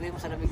Ilagay mo sa lamig.